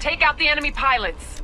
Take out the enemy pilots.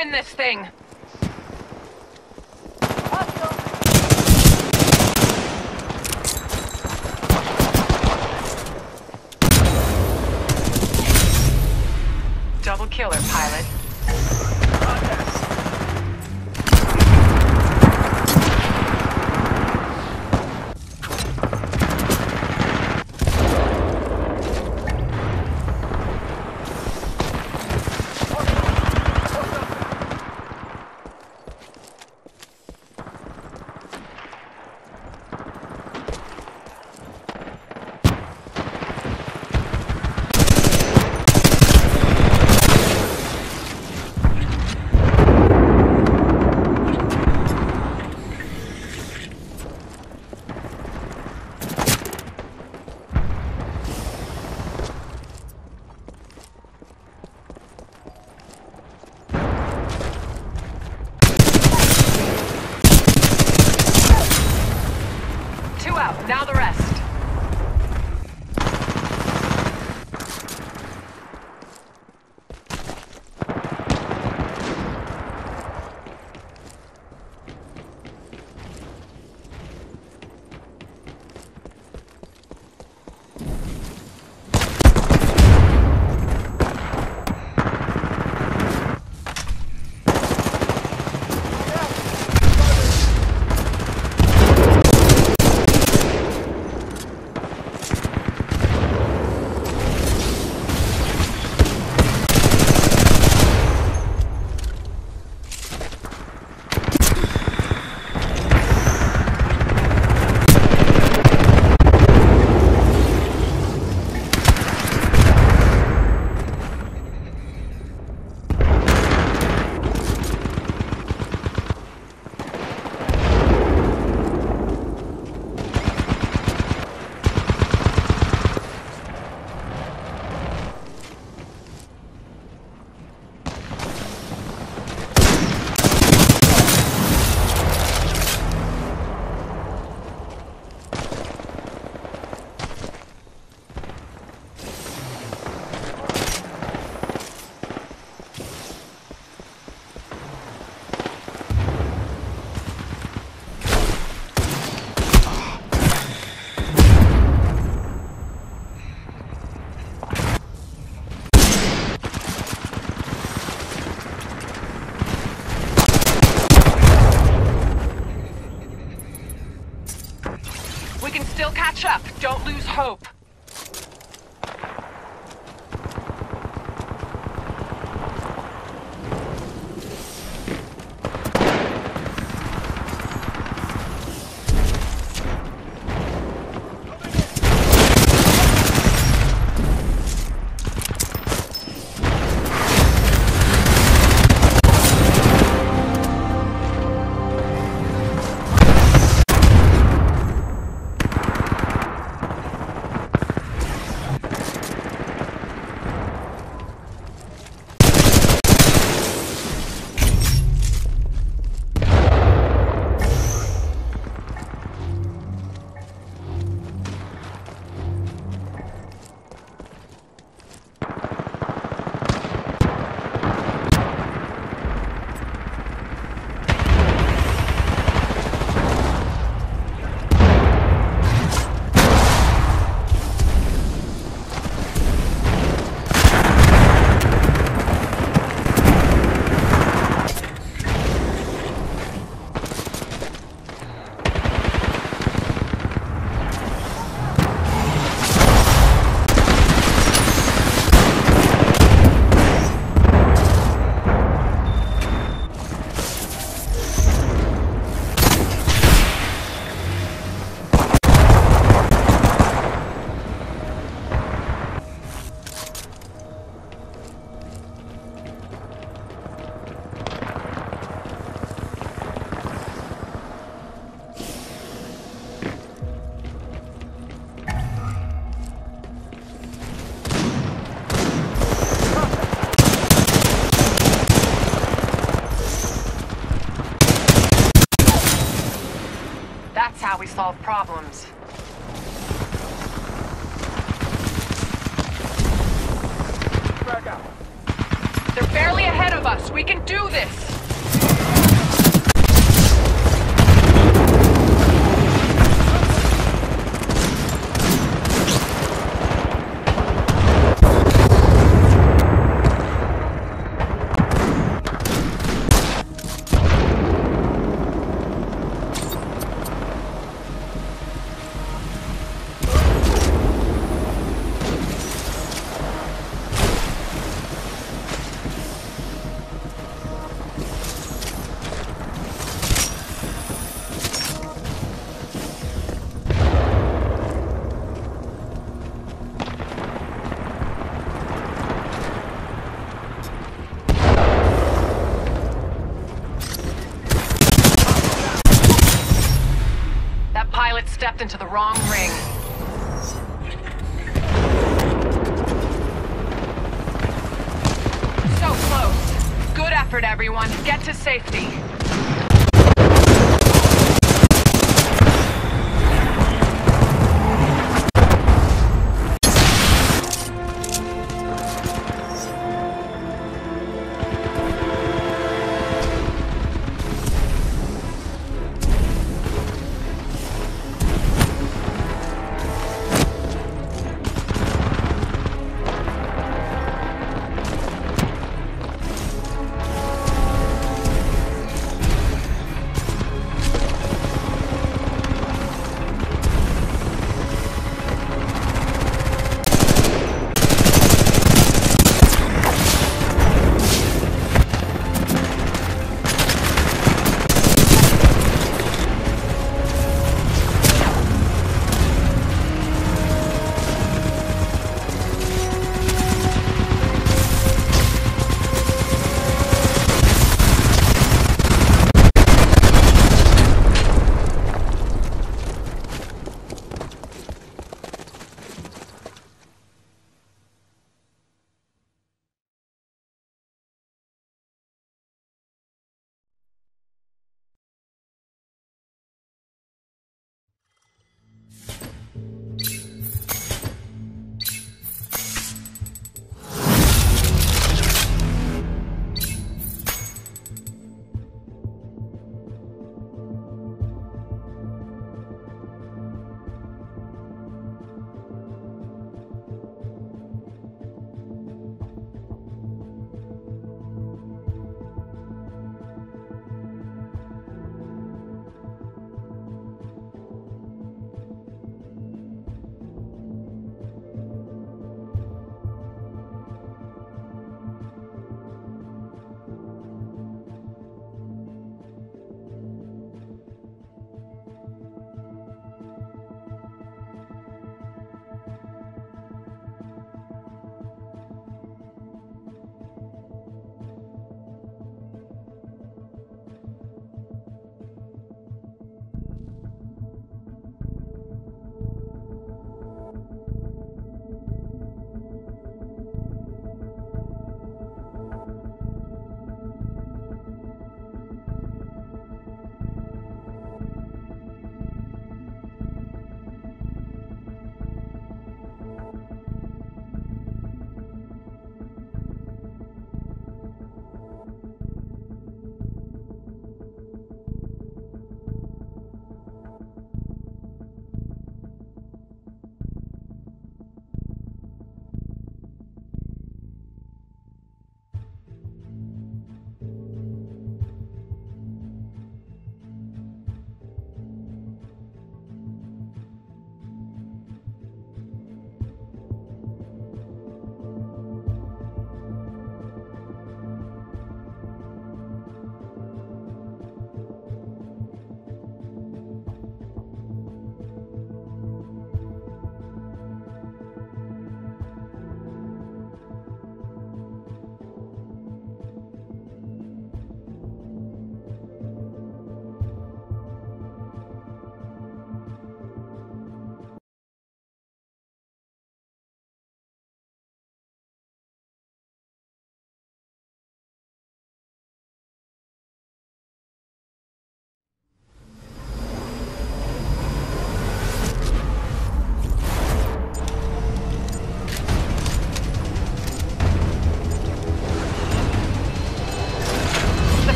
Win this thing. Pilot stepped into the wrong ring. So close. Good effort, everyone. Get to safety.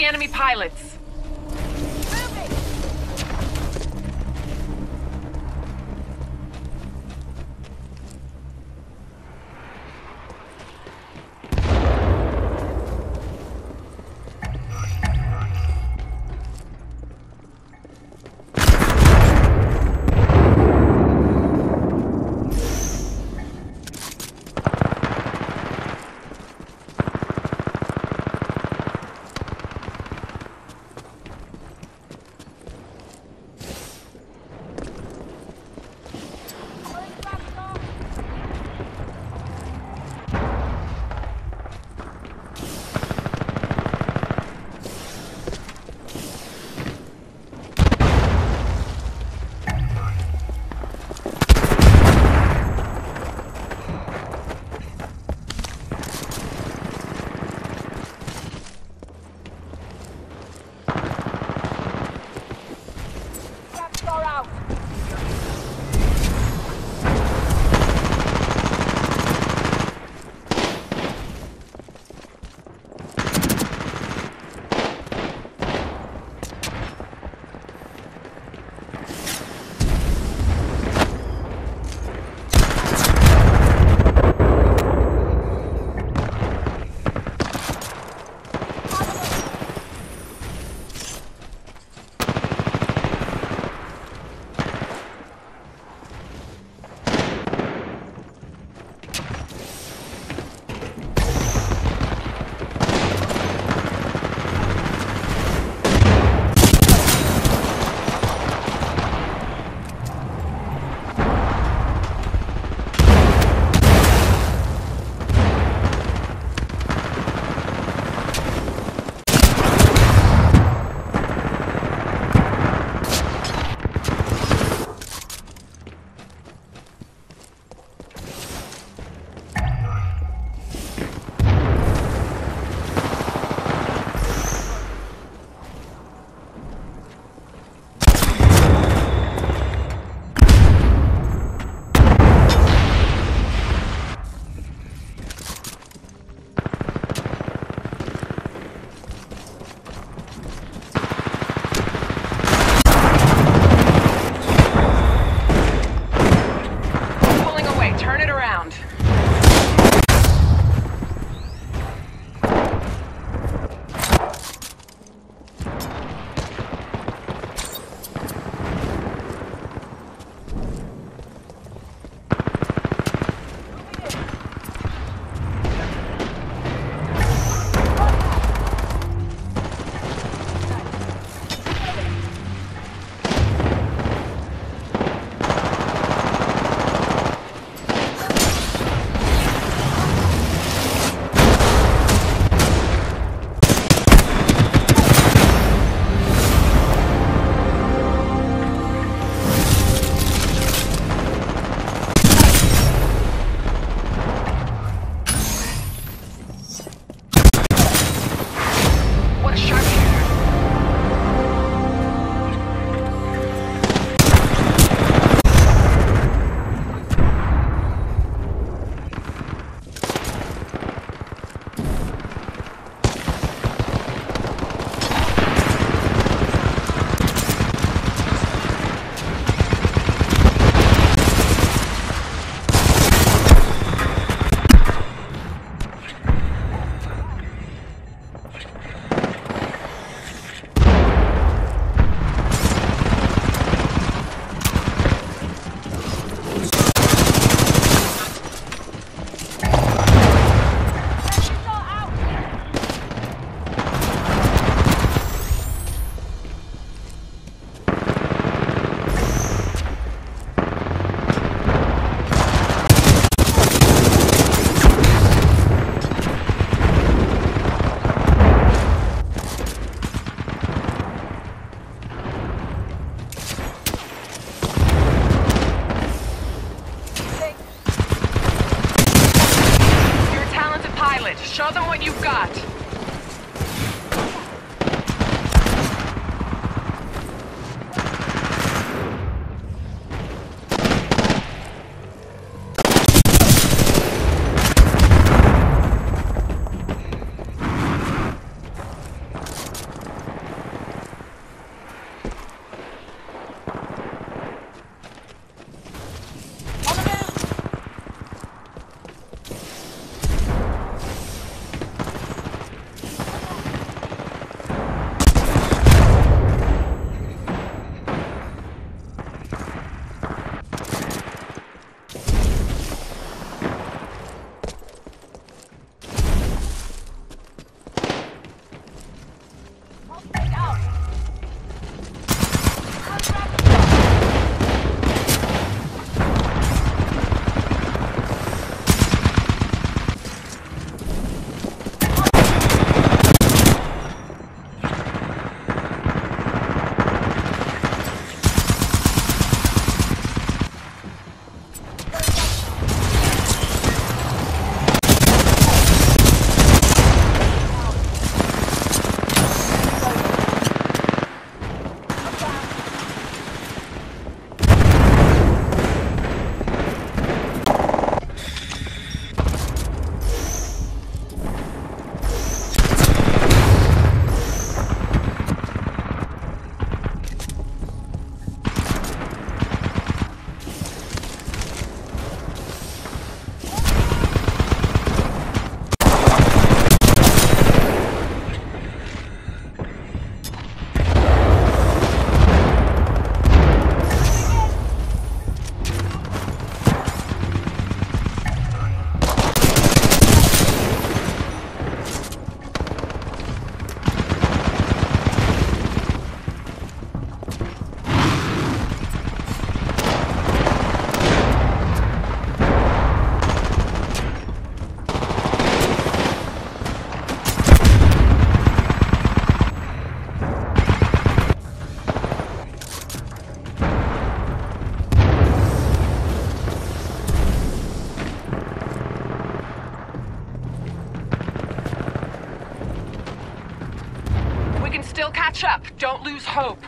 the enemy pilots. still catch up. Don't lose hope.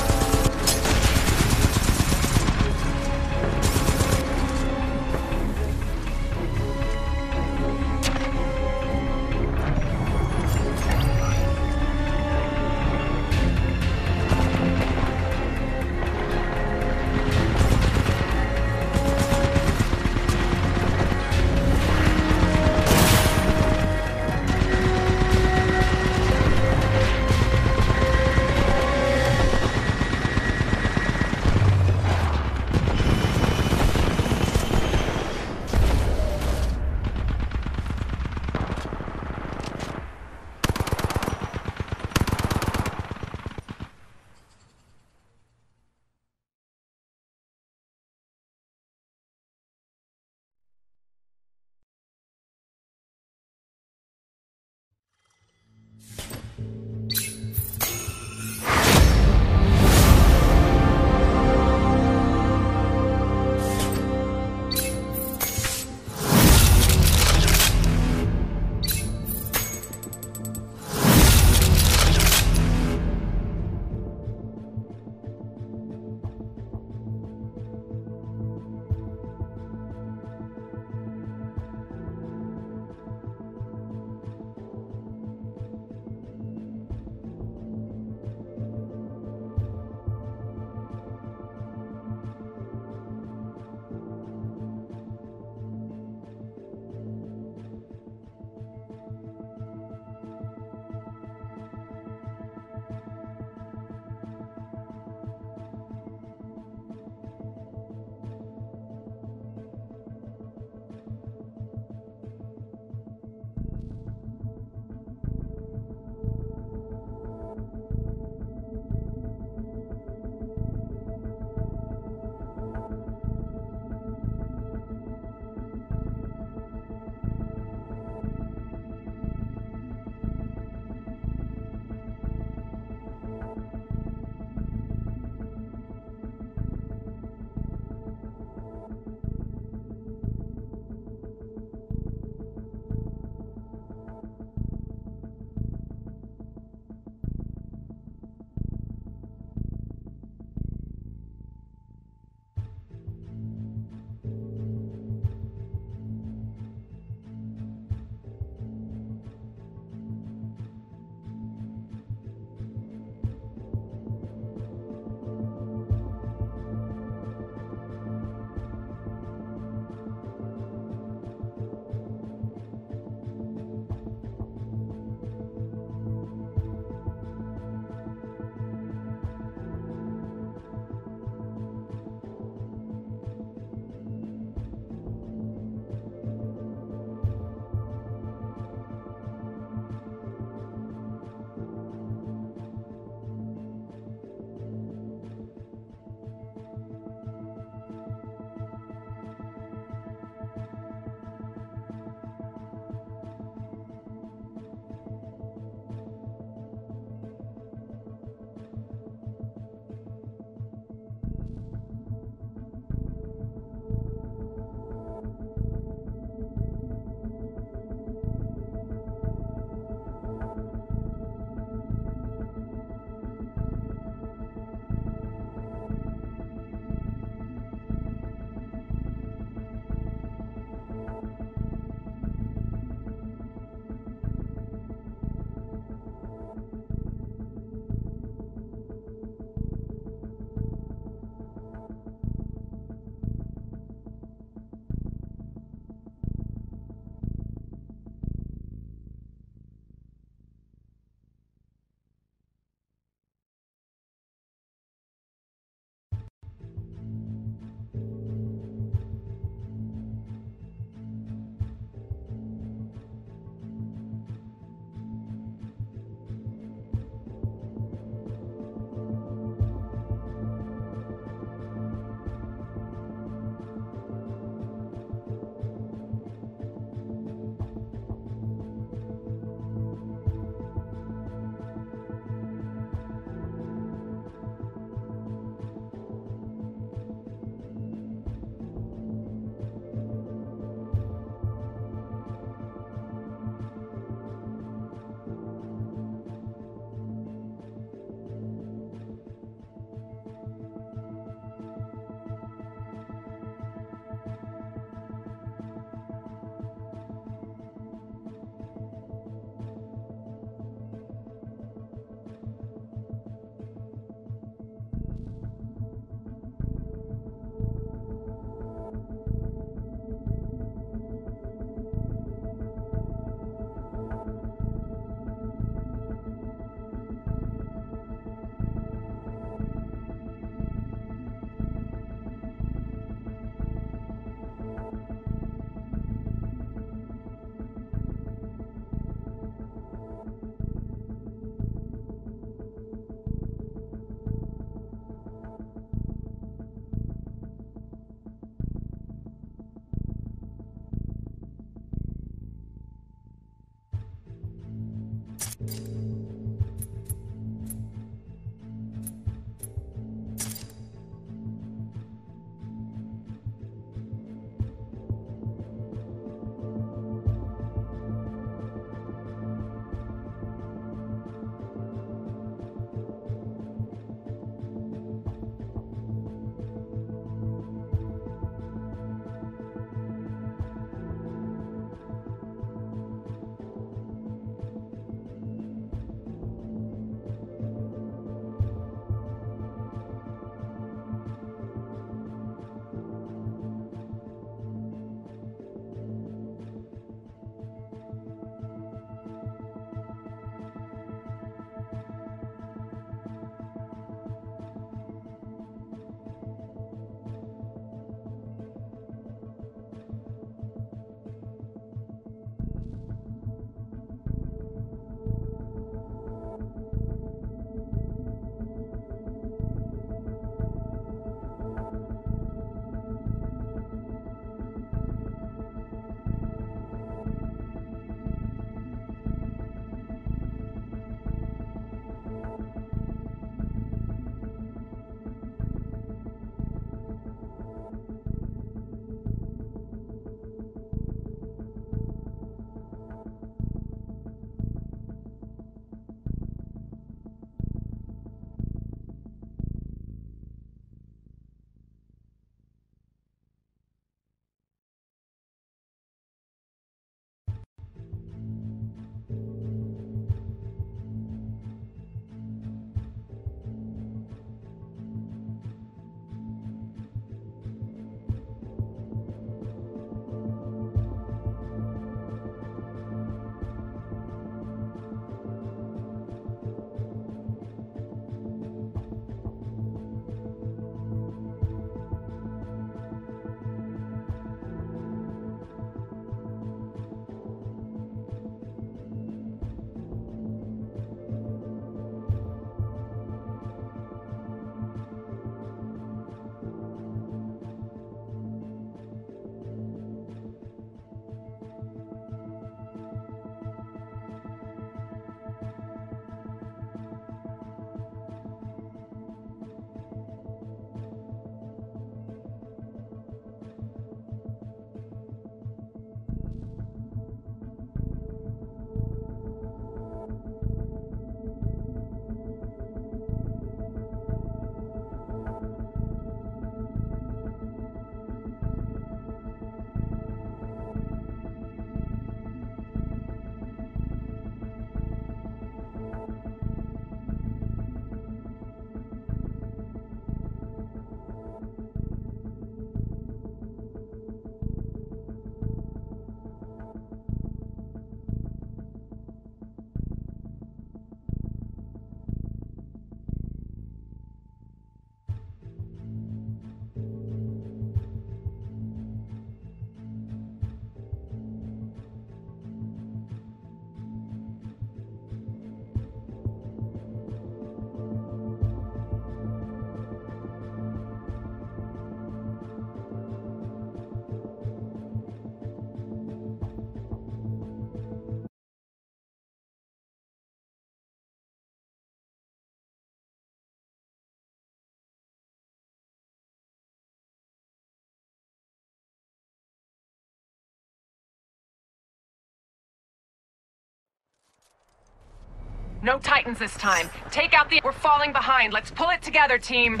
No Titans this time. Take out the- We're falling behind. Let's pull it together, team.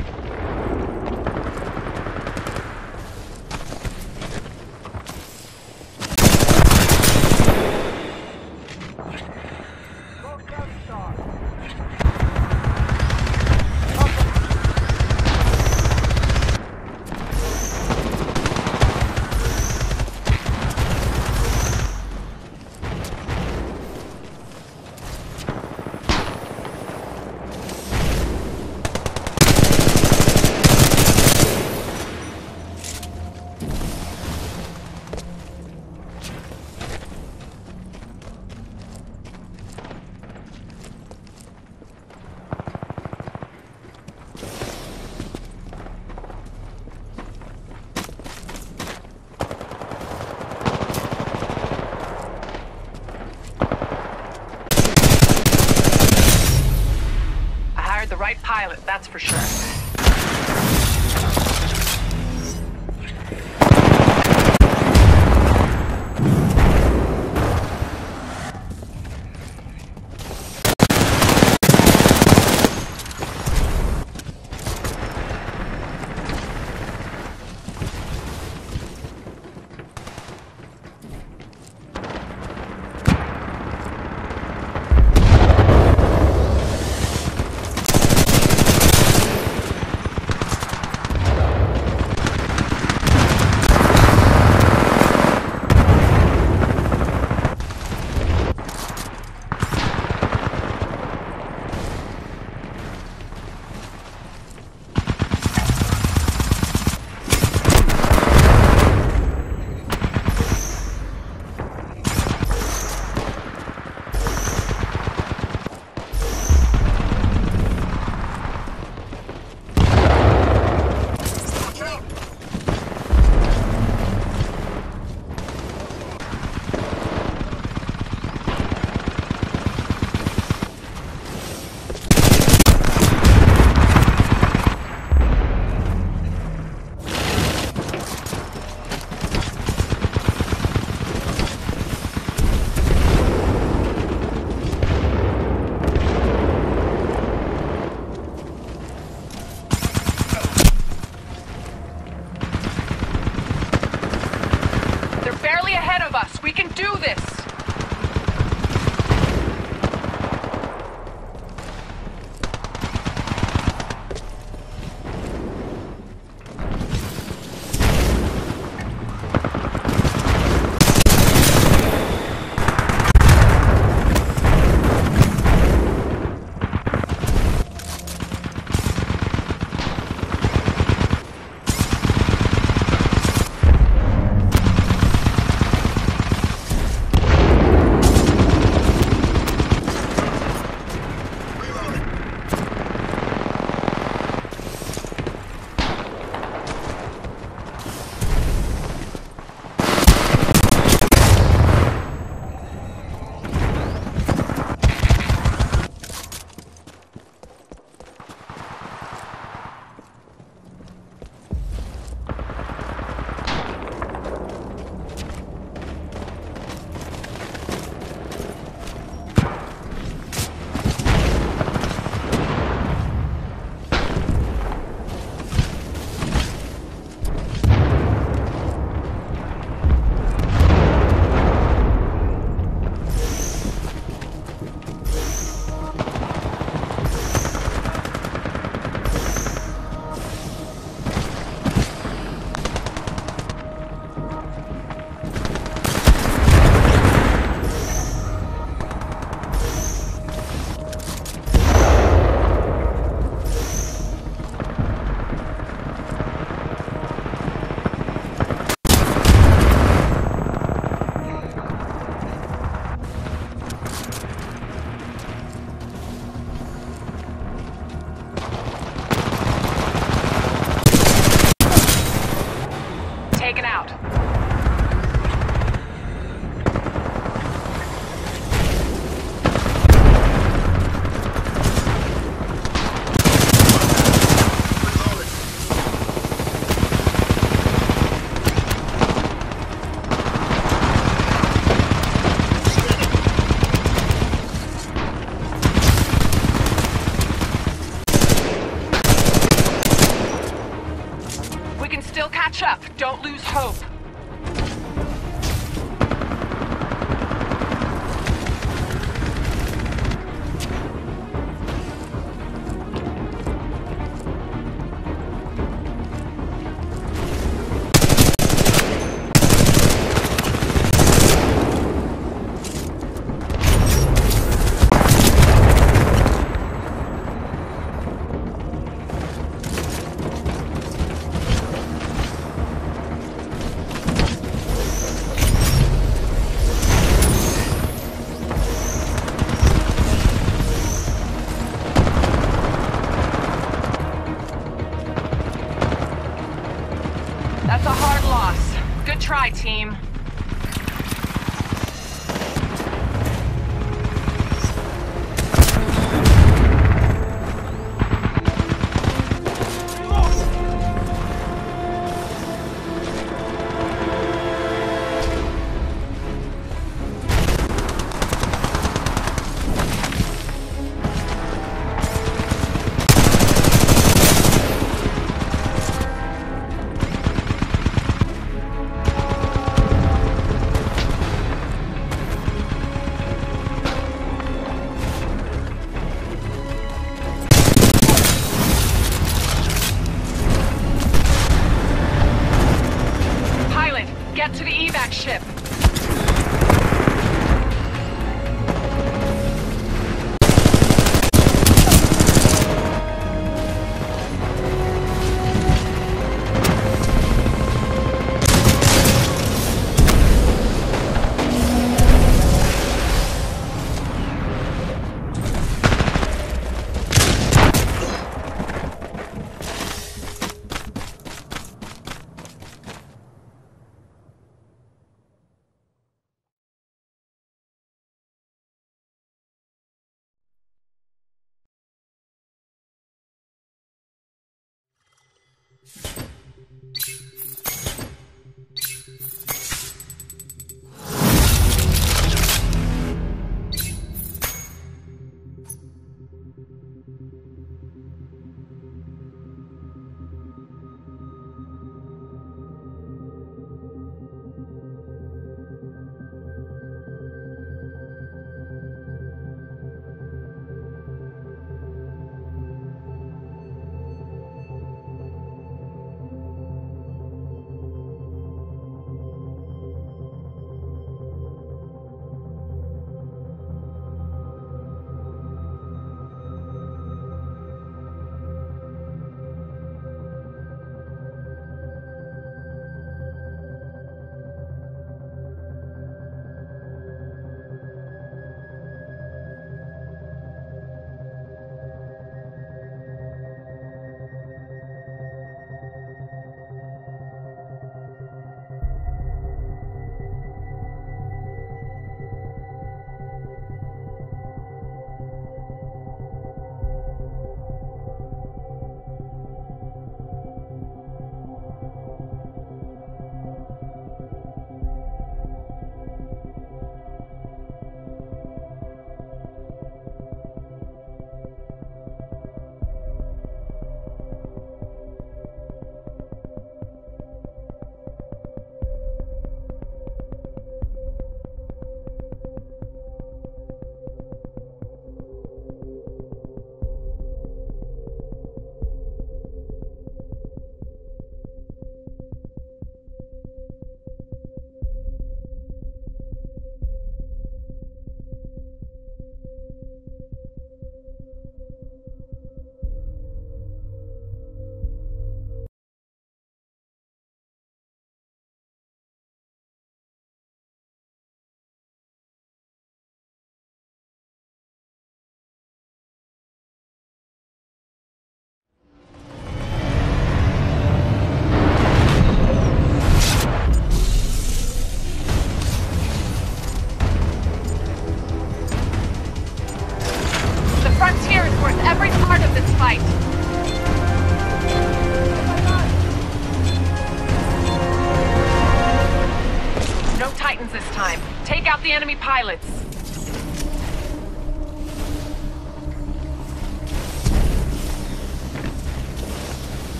Enemy pilots.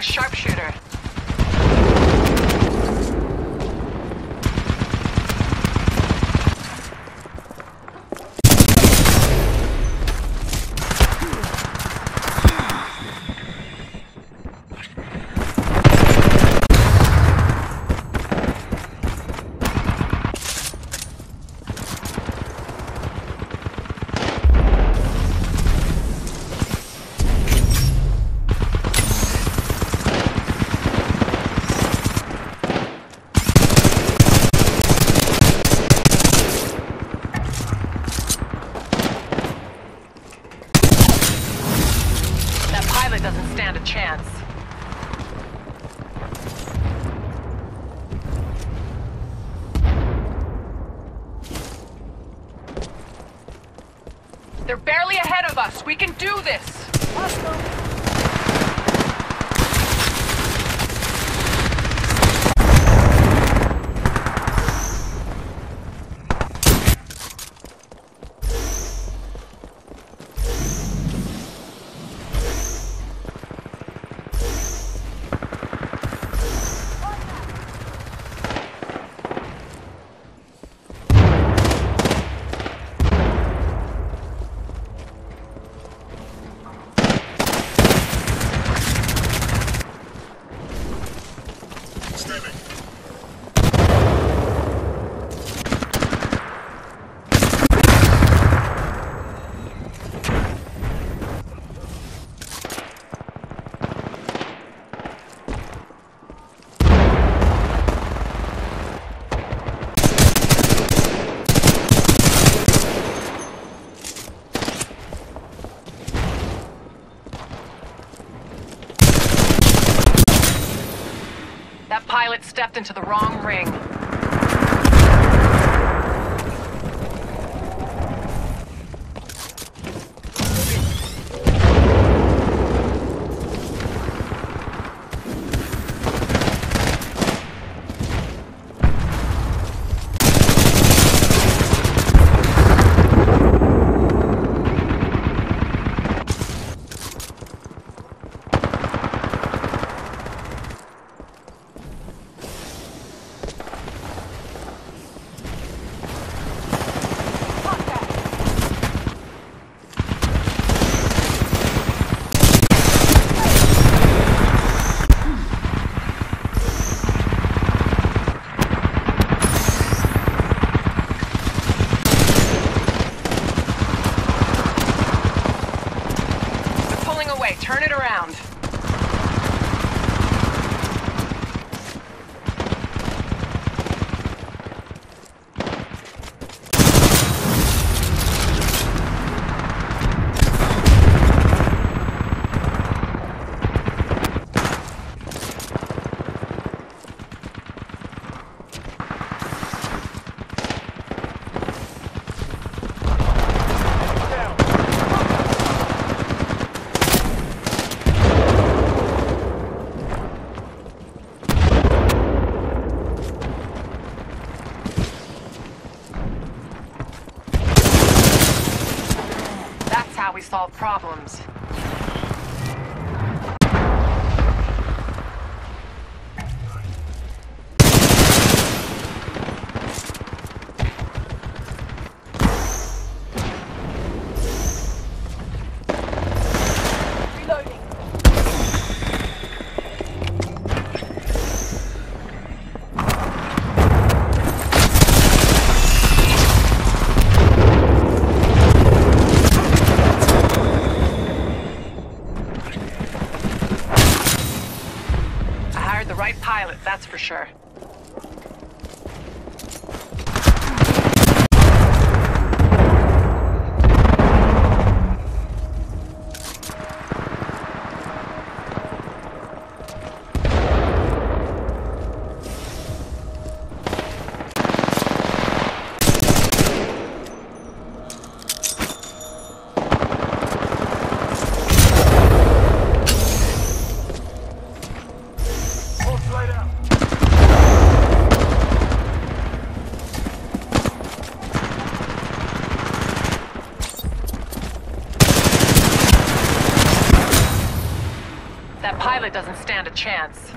Sharpshooter. Us. We can do this. Into the wrong ring. Sure. Pilot doesn't stand a chance.